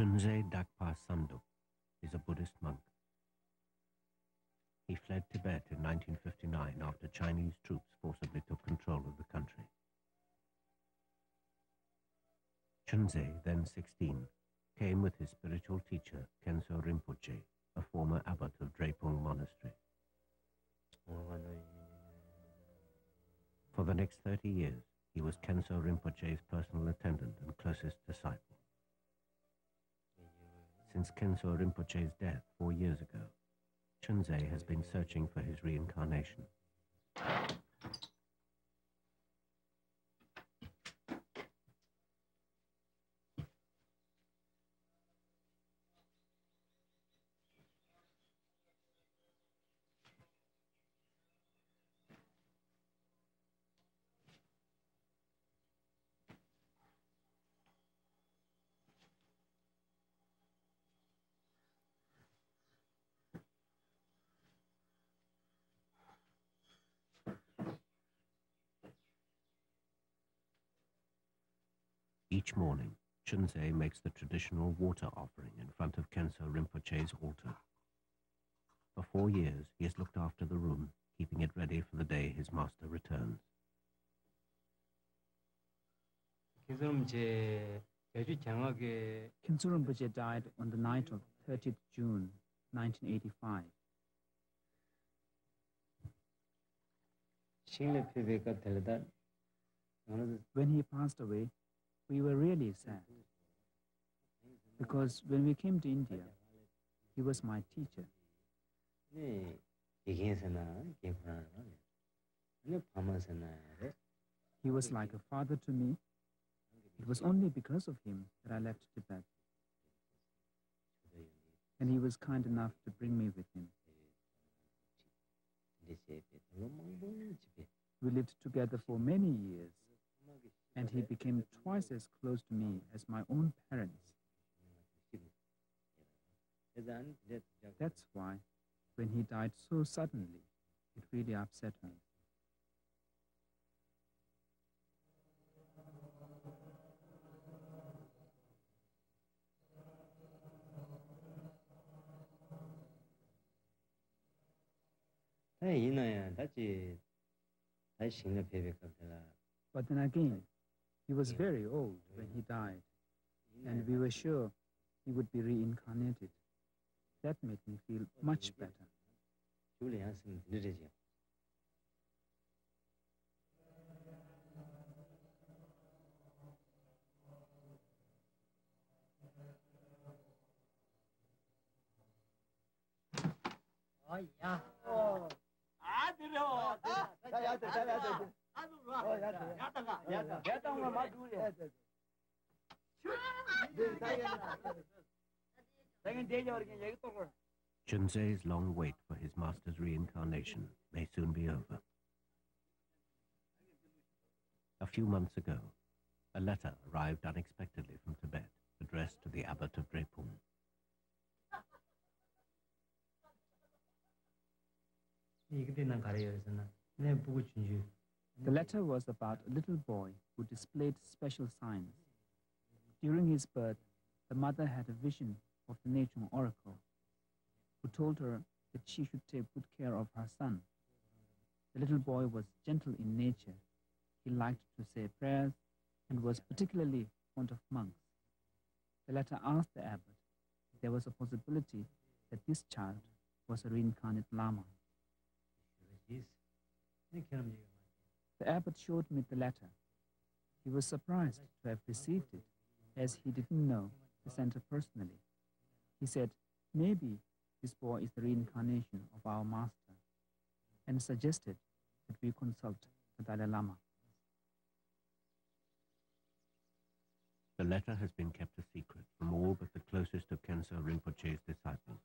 Chunze Dakpa Samduk is a Buddhist monk. He fled Tibet in 1959 after Chinese troops forcibly took control of the country. Chunze, then 16, came with his spiritual teacher, Khensur Rinpoche, a former abbot of Drepung Monastery. For the next 30 years, he was Khensur Rinpoche's personal attendant and closest disciple. Since Khensur Rinpoche's death four years ago, Chunze has been searching for his reincarnation. Each morning, Chunze makes the traditional water offering in front of Khensur Rinpoche's altar. For four years, he has looked after the room, keeping it ready for the day his master returns. Khensur Rinpoche died on the night of 30th June 1985. When he passed away, we were really sad. Because when we came to India, he was my teacher. He was like a father to me. It was only because of him that I left Tibet. And he was kind enough to bring me with him. We lived together for many years, and he became twice as close to me as my own parents. That's why, when he died so suddenly, it really upset me. But then again, he was very old when he died, and we were sure he would be reincarnated. That made me feel much better. Chunze's long wait for his master's reincarnation may soon be over. A few months ago, a letter arrived unexpectedly from Tibet addressed to the abbot of Drepung. The letter was about a little boy who displayed special signs. During his birth, the mother had a vision of the Nechung oracle, who told her that she should take good care of her son. The little boy was gentle in nature. He liked to say prayers and was particularly fond of monks. The letter asked the abbot if there was a possibility that this child was a reincarnate Lama. The abbot showed me the letter. He was surprised to have received it, as he didn't know the sender personally. He said, maybe this boy is the reincarnation of our master, and suggested that we consult the Dalai Lama. The letter has been kept a secret from all but the closest of Khensur Rinpoche's disciples.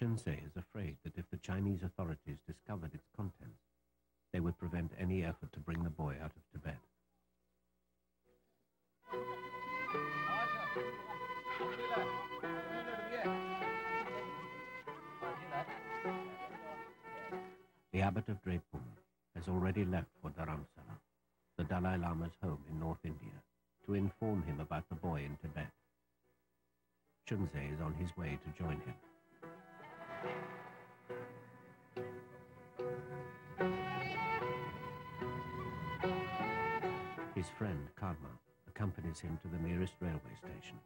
Chunze is afraid that if the Chinese authorities discovered its contents, they would prevent any effort to bring the boy out of Tibet. The abbot of Drepung has already left for Dharamsala, the Dalai Lama's home in North India, to inform him about the boy in Tibet. Chunze is on his way to join him. His friend, Karma, accompanies him to the nearest railway station.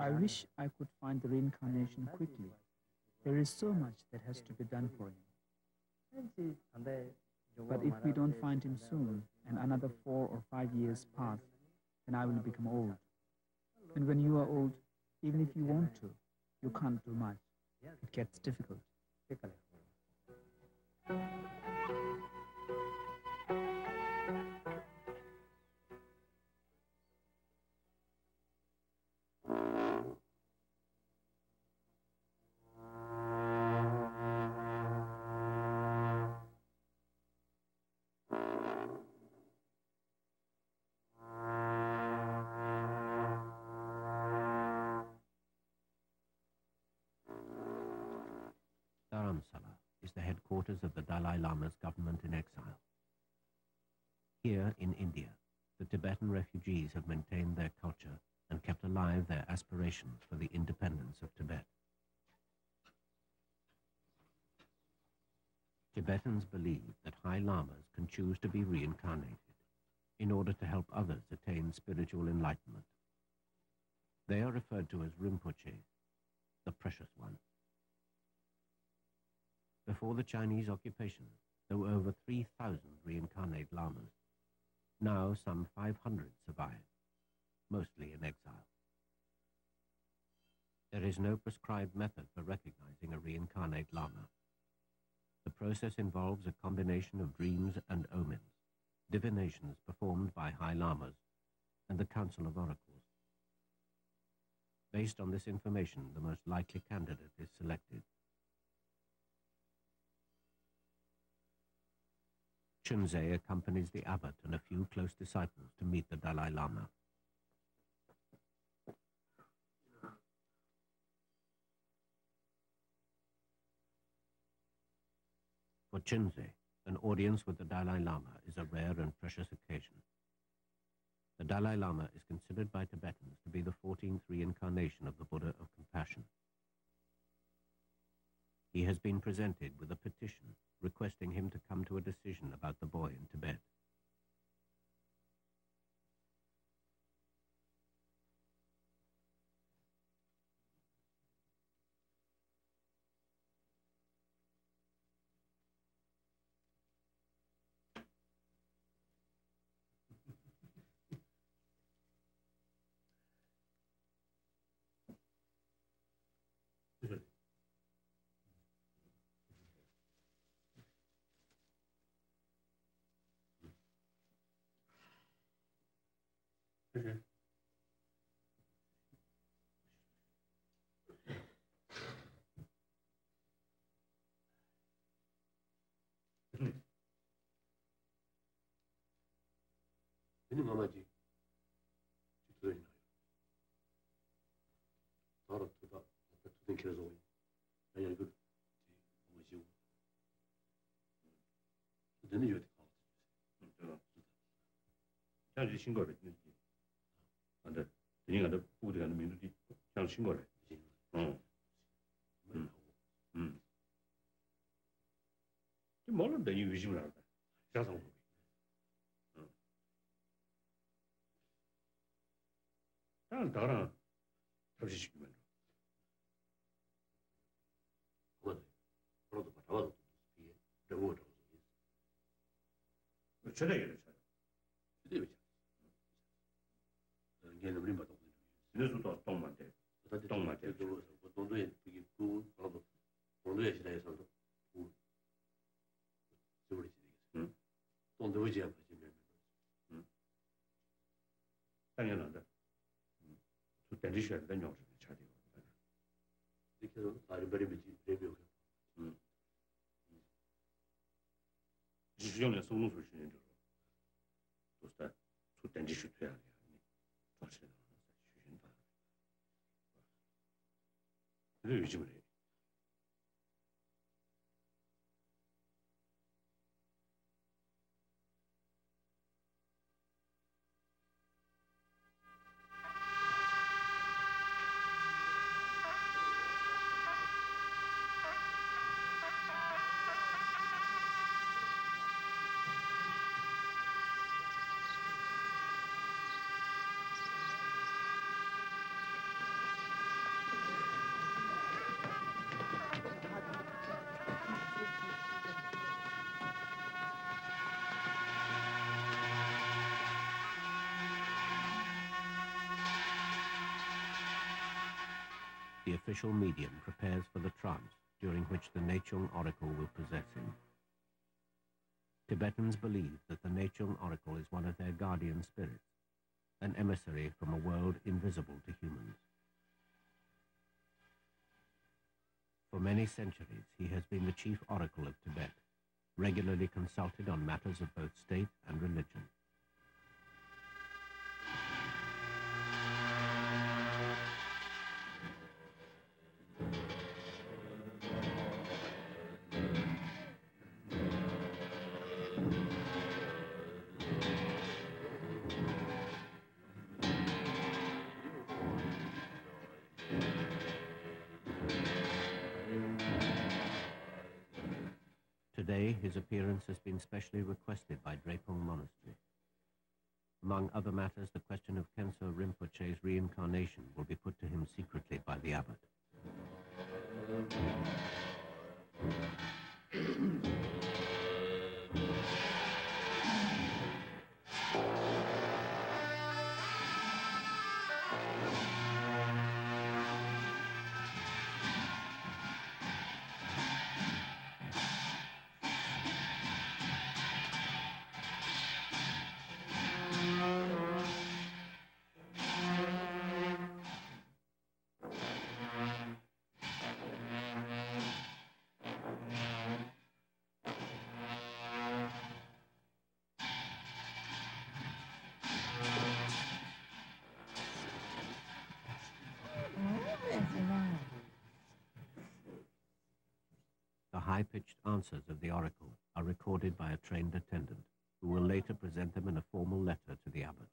I wish I could find the reincarnation quickly. There is so much that has to be done for him. But if we don't find him soon, and another four or five years pass, then I will become old. And when you are old, even if you want to, you can't do much. It gets difficult. Headquarters of the Dalai Lama's government in exile. Here in India, the Tibetan refugees have maintained their culture and kept alive their aspirations for the independence of Tibet. Tibetans believe that high lamas can choose to be reincarnated in order to help others attain spiritual enlightenment. They are referred to as Rinpoches, the precious ones. Before the Chinese occupation, there were over 3,000 reincarnate lamas. Now some 500 survive, mostly in exile. There is no prescribed method for recognizing a reincarnate lama. The process involves a combination of dreams and omens, divinations performed by high lamas, and the Council of Oracles. Based on this information, the most likely candidate is selected. Chunze accompanies the abbot and a few close disciples to meet the Dalai Lama. For Chunze, an audience with the Dalai Lama is a rare and precious occasion. The Dalai Lama is considered by Tibetans to be the 14th reincarnation of the Buddha of Compassion. He has been presented with a petition requesting him to come to a decision about the boy in Tibet. Benim amacı 주도인 바로 tuda tudin kirazo 아니 그 뭐지 되는 요리 자 이제 신고를 했는지 안돼 되니까 너 부디 가는 민들이 그냥 신고를 어 음. 좀 몰라 내 유심을 알다. 자상 당 다랑 답시 시키면 맞아. 그래도 봐도 이게 너무 더. 최대 얘기를 잘. 근데 왜? 이게 우리 맞아. 그래서도 동만 돼. 어떤 동만 돼. 그 동도에 그게 그 그래도 동도에 시대에서도 그 저리 응. 동도에 지야 가지면 당연한데. 또 댄지 쉬어야 되는 용서 차려. 이렇게 해서 다른 별이 미지 레비오 지수형의 성능 소신인 줄. 또 스타 또 댄지 쉬어야 돼. 좋지. 쉬신다. 그래 요즘에 The official medium prepares for the trance during which the Nechung oracle will possess him. Tibetans believe that the Nechung oracle is one of their guardian spirits, an emissary from a world invisible to humans. For many centuries, he has been the chief oracle of Tibet, regularly consulted on matters of both state and religion. Today, his appearance has been specially requested by Drepung Monastery. Among other matters, the question of Khensur Rinpoche's reincarnation will be put to him secretly by the abbot. Answers of the oracle are recorded by a trained attendant, who will later present them in a formal letter to the abbot.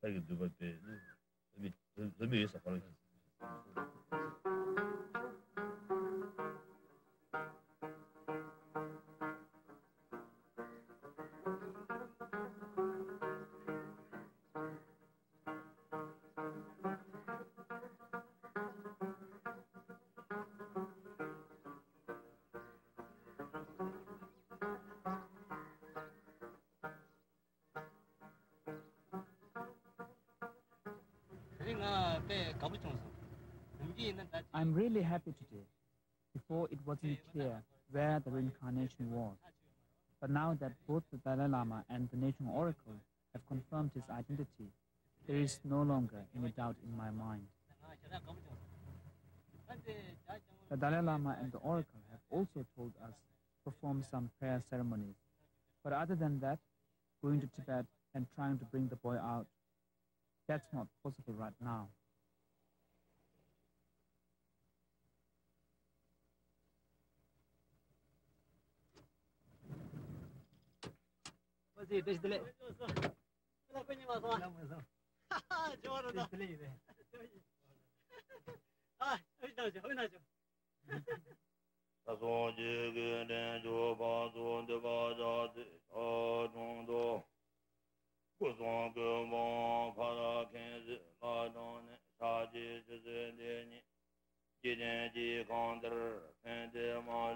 ᱛᱟᱵᱮ ᱫᱩᱵᱟᱯᱮ ᱡᱚᱢᱤ ᱡᱚᱢᱤ ᱥᱟᱯᱟᱨᱟ I'm really happy today. Before it wasn't clear where the reincarnation was. But now that both the Dalai Lama and the Nechung Oracle have confirmed his identity, there is no longer any doubt in my mind. The Dalai Lama and the oracle have also told us to perform some prayer ceremonies. But other than that, going to Tibet and trying to bring the boy out, that's not possible right now. zi dhish dhile. Dhila kunyi ma swa. Dhila ma swa. Jawara da. Dhile yide. Ah, hoy na jo, hoy na jo. Ta song ji ge den jo ba zo de ba ja de a dong do. Gu song ge ma pa ra ken zi ma dong ne sa ji zi zi de ni. Ji den ji kong der pen de ma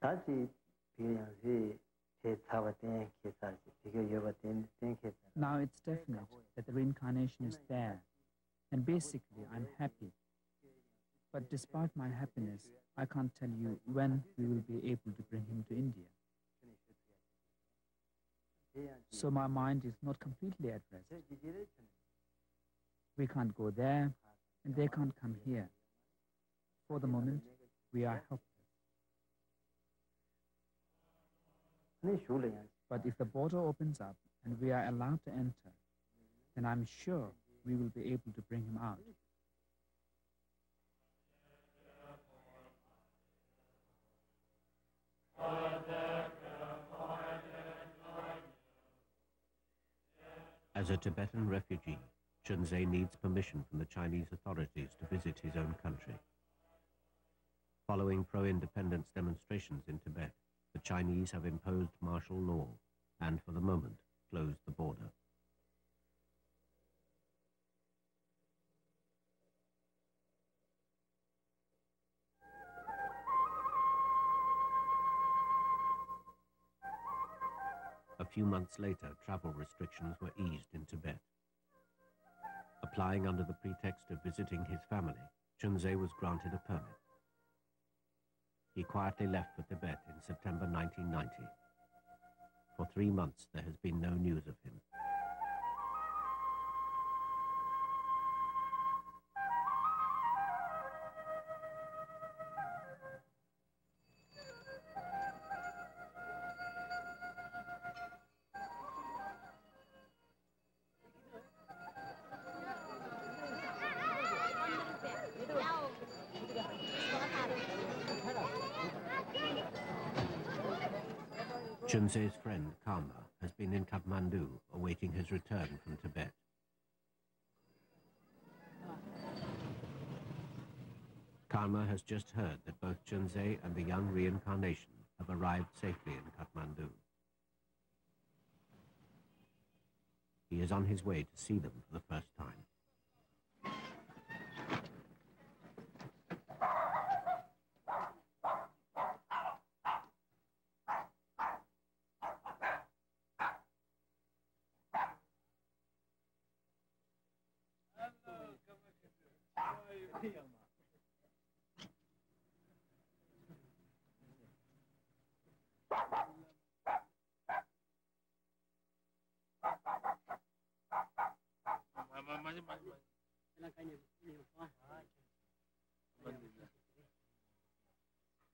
다시 비행시 대타바된 계산시 비교 여바된 된 계산 Now it's definite that the reincarnation is there, and basically I'm happy. But despite my happiness, I can't tell you when we will be able to bring him to India. So my mind is not completely at rest. We can't go there, and they can't come here. For the moment, we are helpless. But if the border opens up and we are allowed to enter, then I'm sure we will be able to bring him out. As a Tibetan refugee, Chunze needs permission from the Chinese authorities to visit his own country. Following pro-independence demonstrations in Tibet, the Chinese have imposed martial law and, for the moment, closed the border. A few months later, travel restrictions were eased in Tibet. Applying under the pretext of visiting his family, Chunze was granted a permit. He quietly left for Tibet in September 1990. For three months, there has been no news of him. Chunze's friend, Karma, has been in Kathmandu awaiting his return from Tibet. Karma has just heard that both Chunse and the young reincarnation have arrived safely in Kathmandu. He is on his way to see them for the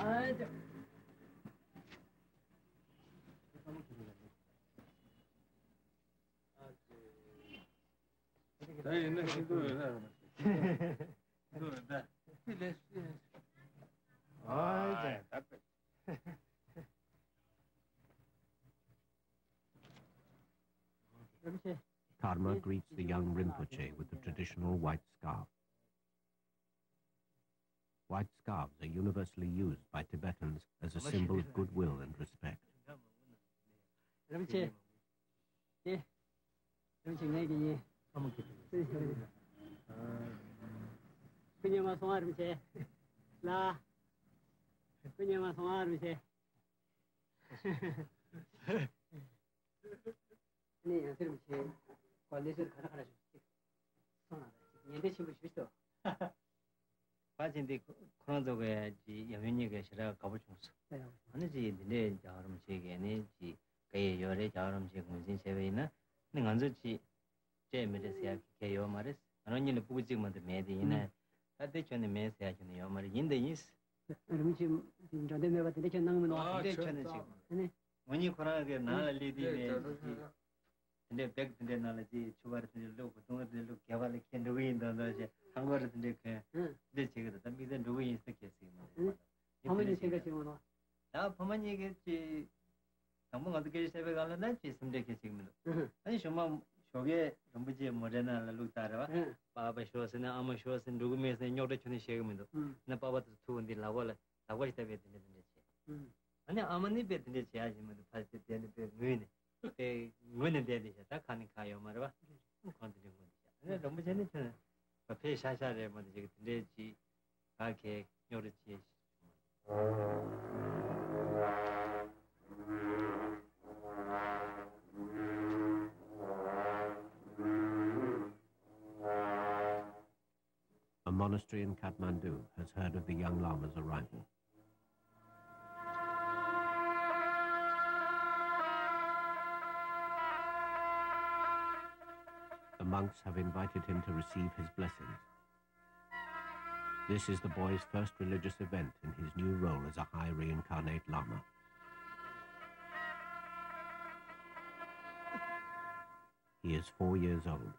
apa. Karma greets the young Rinpoche with the traditional white scarf. White scarves are universally used by Tibetans as a symbol of goodwill and respect. 빠진데 그런 쪽에 지 여민이가 싫어 가볼 좀 없어. 아니 지 근데 자름 제게네 지 그의 열에 자름 제 군신 세배이나 능 안저지 제 메르세야 개요 말스 아니는 부부직만 매디나 다들 전에 매세야 전에 요 말이 인데 인스 Rinpoche 저대 매가 되게 전 나가면 와. 근데 전에 지금 네. 원이 코로나게 나리디네 근데 백 근데 나라지 초바르 근데 로 보통 근데 개발을 캔도 인다 나지 한국어를 근데 그 응. 근데 제가 다 미데 누구 인스케스이 어머니 생각하시면 와. 나 부모님이겠지 당분 어떻게 세배 가려나 지심데 계시면 응. 아니 정말 저게 전부지 뭐래나 루타라 응. 바바 쇼스나 아마 쇼스 누구 메스 녀도 주는 시험도 응. 나 바바도 투은디 라고라 라고리 때 베드네 응. 아니 아마니 베드네 지야지면 팔때 되는 배 뇌네 에 뇌는 되는 다 가는 가요 말아 건드린 건지 근데 너무 전에 저는 앞에 샤샤레 뭐 이제 근데 지 가게 녀르지 A monastery in Kathmandu has heard of the young Lama's arrival. Monks have invited him to receive his blessings. This is the boy's first religious event in his new role as a high reincarnate Lama. He is four years old.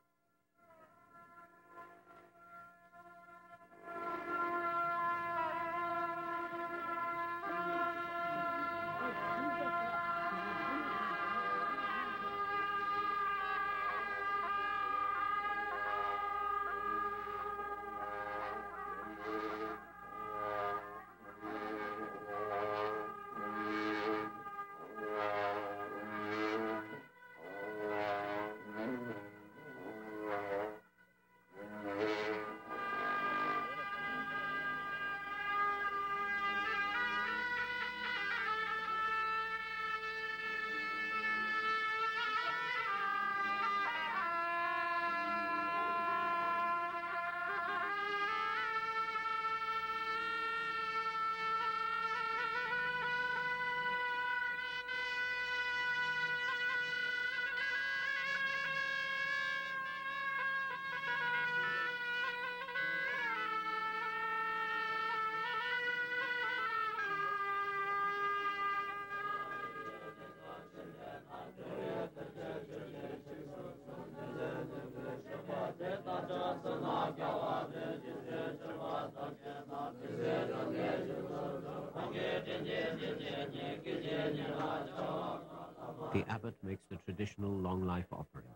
The abbot makes the traditional long life offering,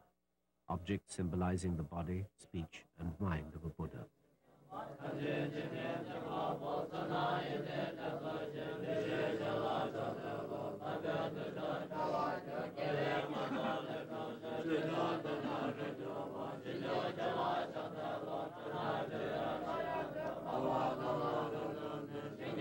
objects symbolizing the body, speech, and mind of a Buddha.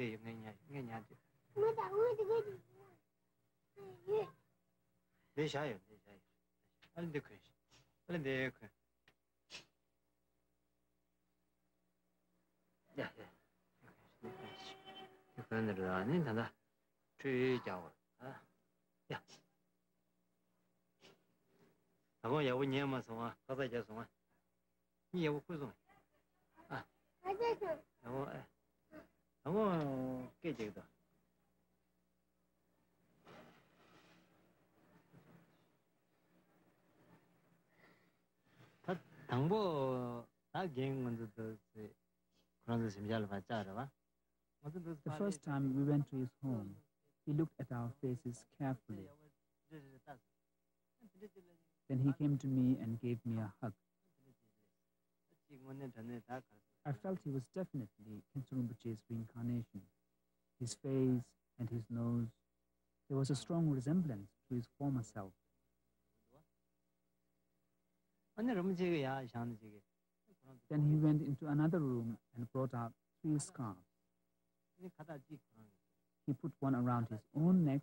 te ngay nya ngay nya te mo da wo de ge de ye de sha ye de sha ye al de ke al de ke ya ya 그 하늘을 아니 단다 최자월 아 야. 하고 야고 녀마서 와 가서 이제 송아. 니 야고 꾸송. 아. 아저저. 하고 에. 한거 깨지다. 다 당보 다 갱은도 그런 데 심지를 봤잖아 봐. The first time we went to his home, he looked at our faces carefully. Then he came to me and gave me a hug. I felt he was definitely Khensur Rinpoche's reincarnation. His face and his nose, there was a strong resemblance to his former self. Then he went into another room and brought out three scarves. He put one around his own neck,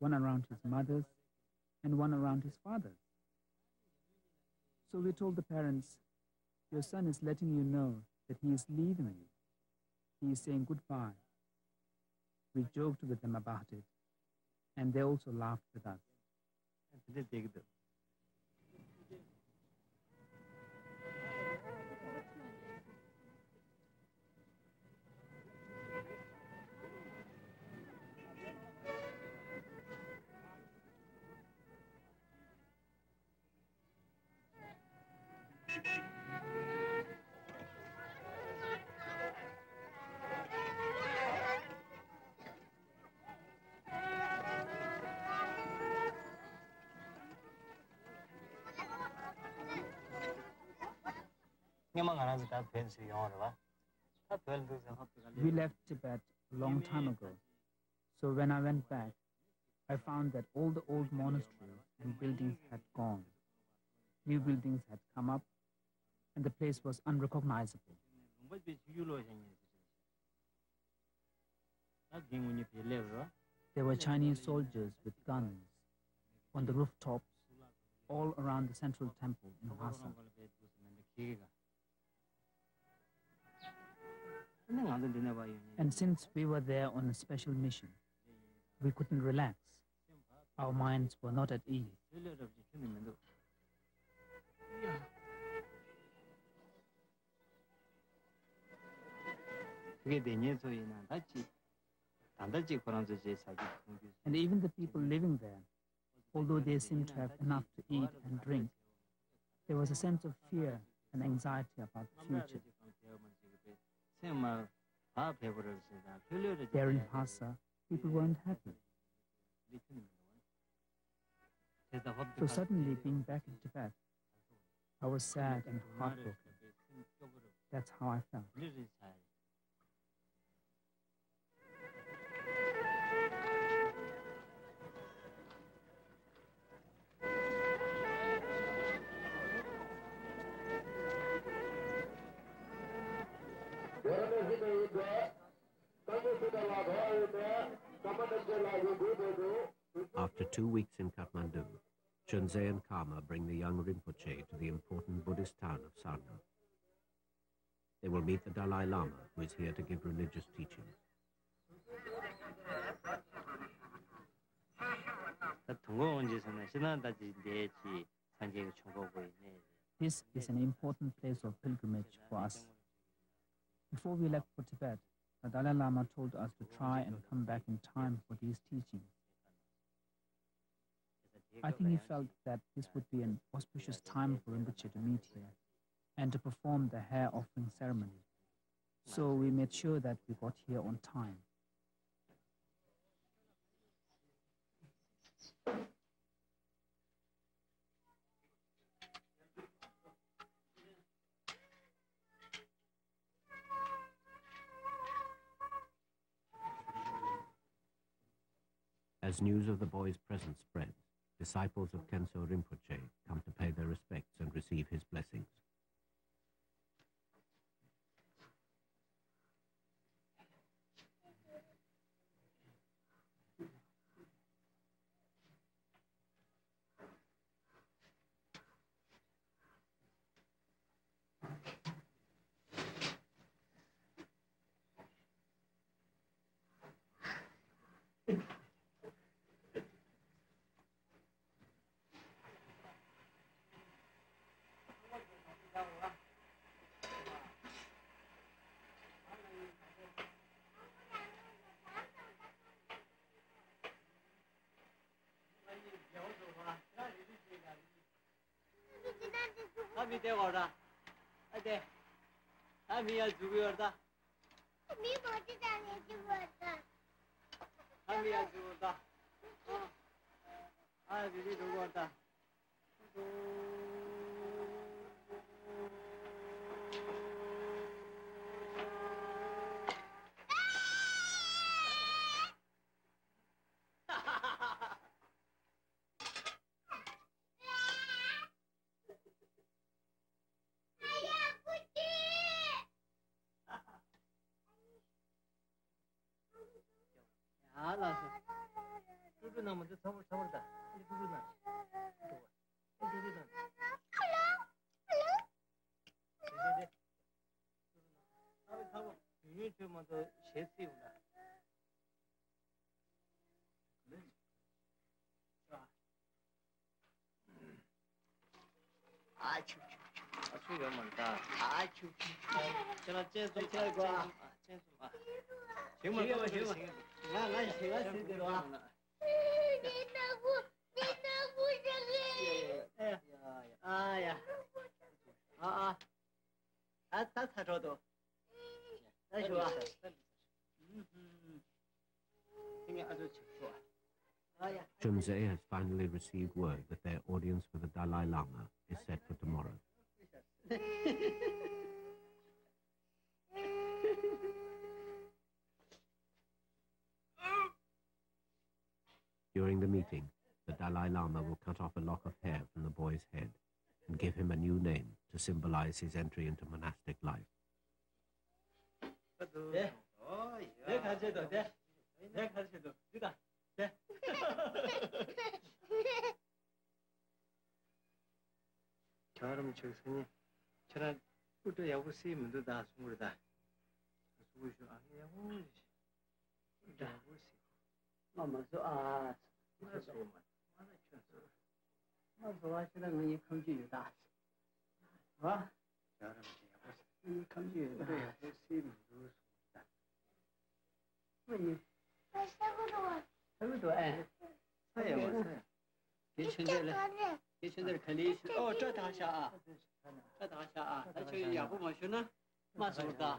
one around his mother's, and one around his father's. So we told the parents, Your son is letting you know that he is leaving you. He is saying goodbye. We joked with them about it, and they also laughed with us. We left Tibet a long time ago. So when I went back, I found that all the old monasteries and buildings had gone. New buildings had come up, and the place was unrecognizable. There were Chinese soldiers with guns on the rooftops all around the central temple in Lhasa. And since we were there on a special mission, we couldn't relax. Our minds were not at ease. And even the people living there, although they seemed to have enough to eat and drink, there was a sense of fear and anxiety about the future. There in Lhasa, people weren't happy. So suddenly being back in Tibet, I was sad and heartbroken. That's how I felt. After two weeks in Kathmandu, Chunze and Karma bring the young Rinpoche to the important Buddhist town of Sarnath. They will meet the Dalai Lama, who is here to give religious teachings. This is an important place of pilgrimage for us. Before we left for Tibet, the Dalai Lama told us to try and come back in time for these teachings. I think he felt that this would be an auspicious time for Rinpoche to meet here and to perform the hair offering ceremony. So we made sure that we got here on time. As news of the boy's presence spreads, disciples of Khensur Rinpoche come to pay their respects and receive his blessings. Abi de orada. Hadi. Abi ya duruyorda. मी मोठी जाण्याची बोलतात Abi ya duruyorda. Abi de duruyorda. 알았어. 두두 나면 돼. 잡을 잡을다. 이 두두 나. 이 두두 나. 네네네. 잡을 잡을. 유니 좀 먼저 셰스이구나. 아추. 아추 연만다. 아추. 제가 쟤좀 쟤고. 쟤좀 아. 정말 정말 정말. 나, 나 제가 제대 Chunze has finally received word that their audience with the Dalai Lama is set for tomorrow. During the meeting, the Dalai Lama will cut off a lock of hair from the boy's head and give him a new name to symbolize his entry into monastic life. 네. 내 가르쳐도 돼. 내 가르쳐도. 누가? 네. 저럼 저선이 저런 또 야구 쓰이면 다 숨으다. 수고쇼 아니 야구. 야구 쓰. 엄마 저 아. 那时候嘛，那确实，那现在人一抗拒就大，是吧？一抗拒大。对呀，这心里都是。那你？那差不多。差不多哎，菜也完菜，给青来了。给青来肯定哦，这大虾啊，这大虾啊，那就也不毛选了，蛮熟的。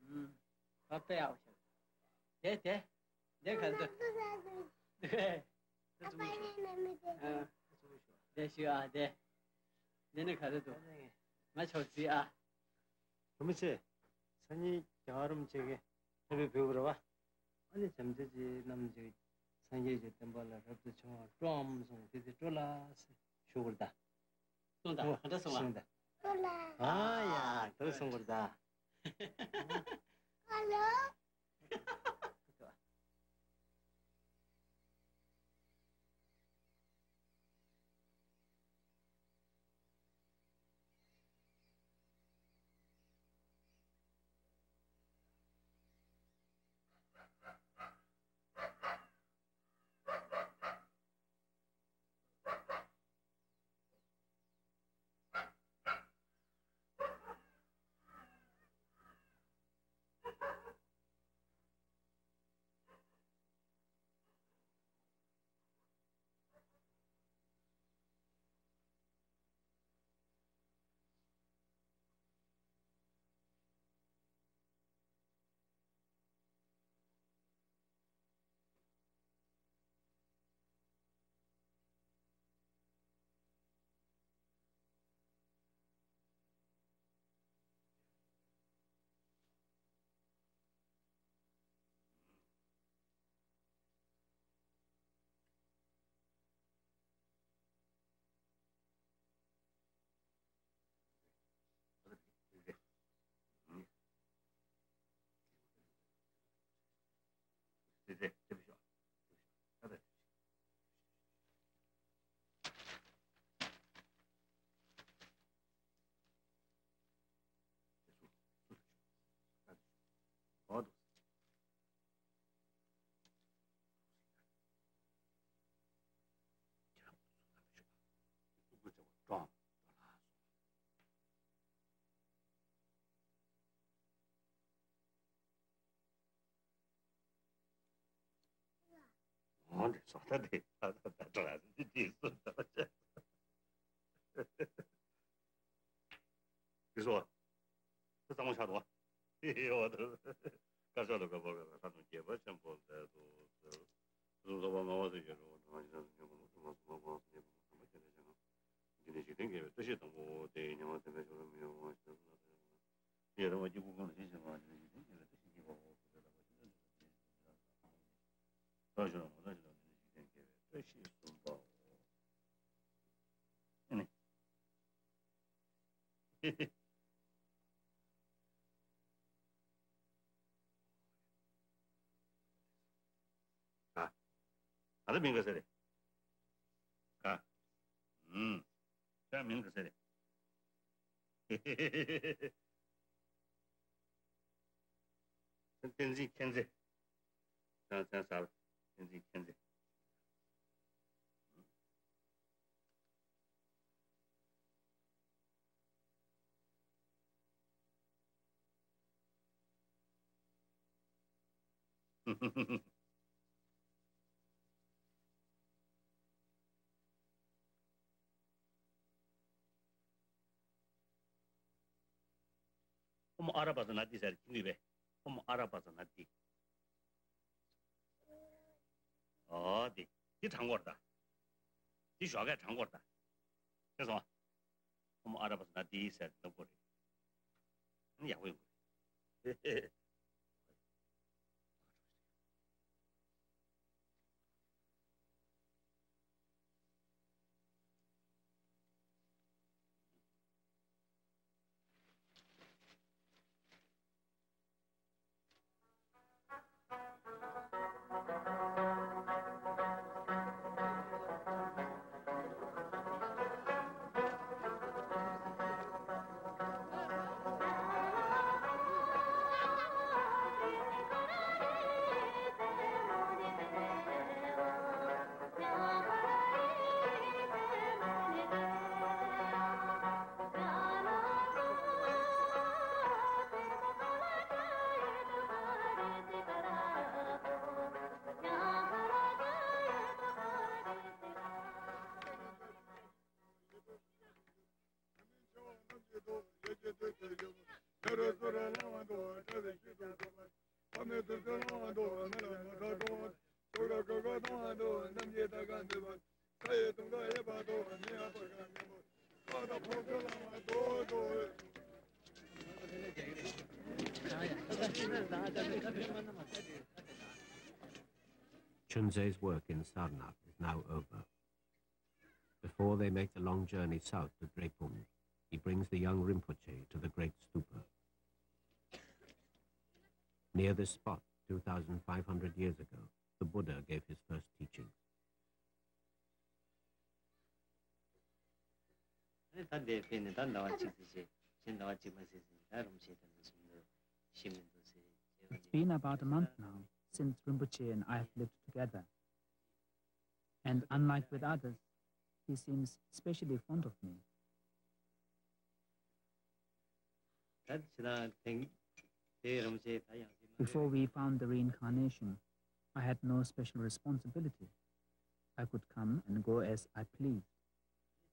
嗯，对啊，对对。 내가도 네. 좀 아, 좀 쉬어. 내 쉬어. 네. 내내 가도 맞췄지 아. 도무치. 선이 여름 제게 배배 배우러 와. 아니 잠재지 남지 상계 됐던 발라 갑도 좀 좀송 되게 졸라스 쇼거다. 쏜다. 한다 쏜다. 쏜다. 아야, 더 쏜거다. 할로. visit to 안데 소다데 다다다 디스 그래서 그 상황 차도 이거도 가서도 가보고 가서 제가 전부 그 그거 봐 먹어도 이거 완전 좀 뭐, 뭐, 뭐, 이제 되게 뜻이 동고 대녀 때문에 좀 이런 거 이런 거 지고 가는 시선 맞는 거 이제 뜻이 이거 그러다 보니까 그러죠. 그러죠. shi sumbo. Ka, ada minga sere. Ka, hmm, ka minga sere. Tenzi kenze, tenzi kenze. 음 알아봐서 나디 잘 힘이베 음 알아봐서 나디 어디 이 장거다 이 샤가 장거다 그래서 음 알아봐서 나디 잘 넘거리 야 왜요 래? Chunze's work in Sarnath is now over. Before they make the long journey south to Drepung, he brings the young Rinpoche to the great stupa. Near this spot, 2,500 years ago, the Buddha gave his first teaching. It's been about a month now since Rinpoche and I have lived together. And unlike with others, he seems especially fond of me. Before we found the reincarnation, I had no special responsibility. I could come and go as I pleased.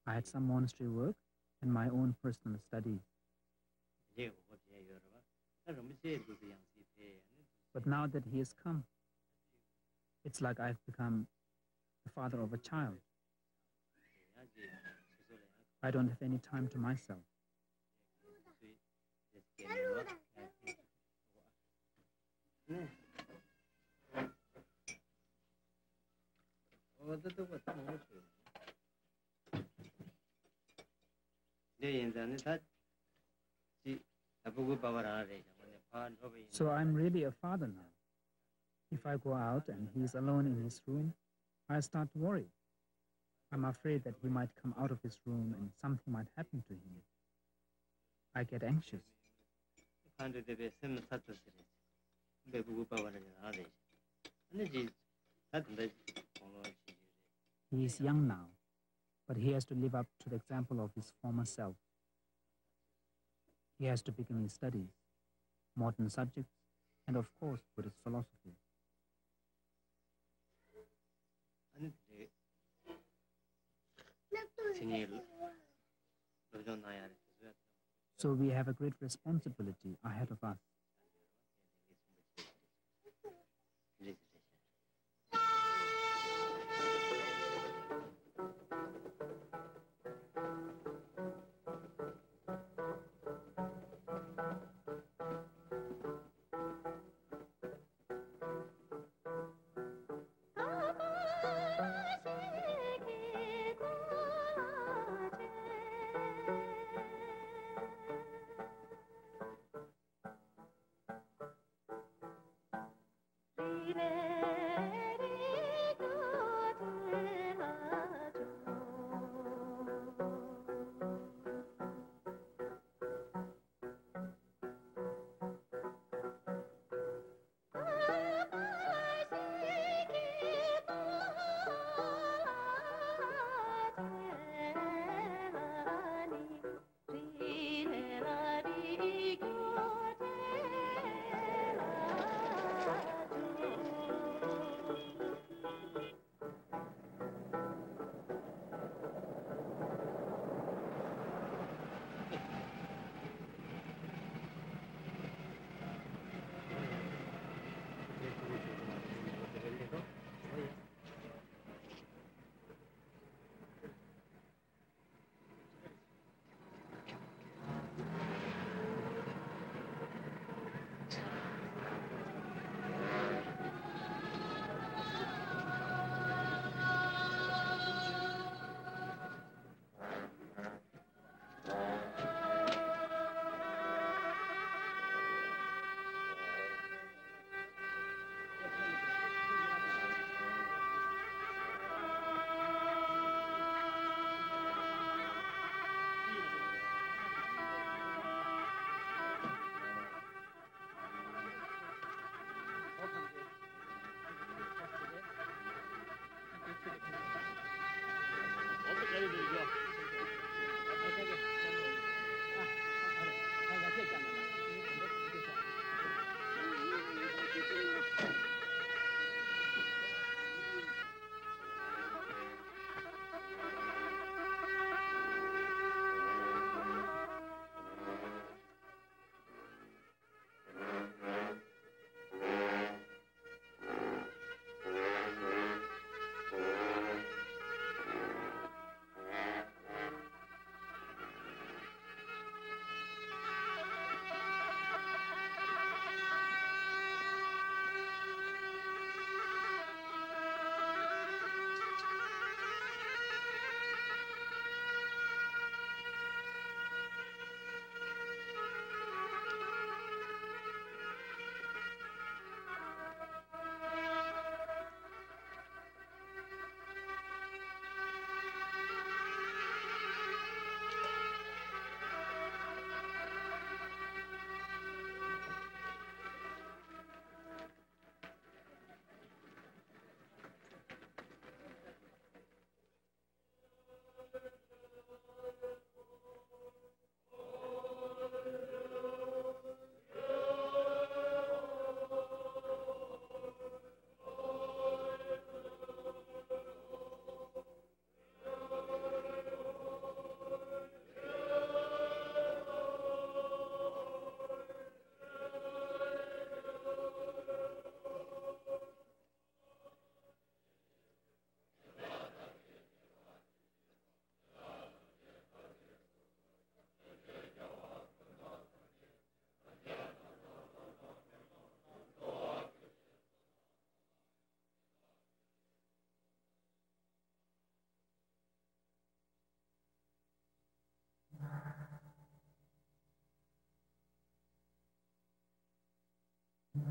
I had some monastery work and my own personal studies. But now that he has come, it's like I've become the father of a child. I don't have any time to myself. So I'm really a father now. If I go out and he's alone in his room, I start to worry. I'm afraid that he might come out of his room and something might happen to him. I get anxious. He is young now, but he has to live up to the example of his former self. He has to begin his studies modern subjects, and of course Buddhist philosophy. Eh, so we have a great responsibility ahead of us There you go. Two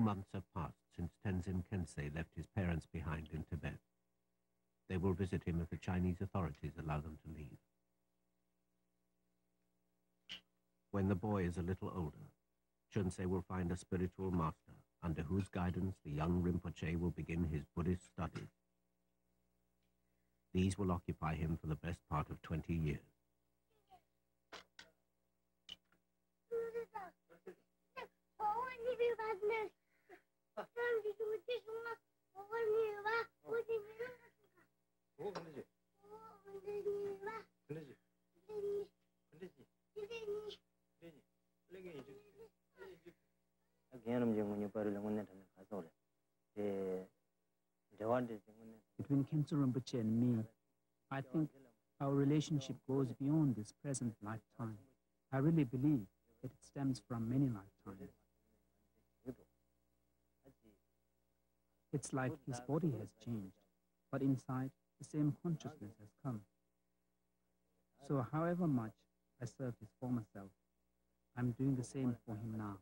months have passed since Tenzin Kensei left his parents behind in Tibet. They will visit him if the Chinese authorities allow them to leave. When the boy is a little older, Chunze will find a spiritual master under whose guidance the young Rinpoche will begin his Buddhist studies. These will occupy him for the best part of 20 years. between Khensur Rinpoche and me. I think our relationship goes beyond this present lifetime. I really believe that it stems from many lifetimes. It's like his body has changed but inside the same consciousness has come. So, however much I served his former self, I'm doing the same for him now.